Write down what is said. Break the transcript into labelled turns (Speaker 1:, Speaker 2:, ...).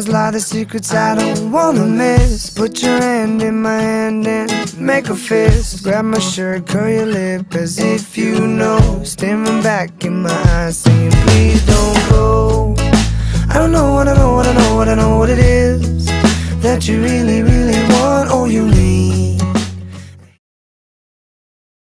Speaker 1: Eyes lie the secrets I don't wanna miss. Put your hand in my hand and make a fist. Grab my shirt, curl your lip as if you know. Staring back in my eyes, saying please don't go. I don't know, what I know, I don't know, I know what it is that you really, really want or you need.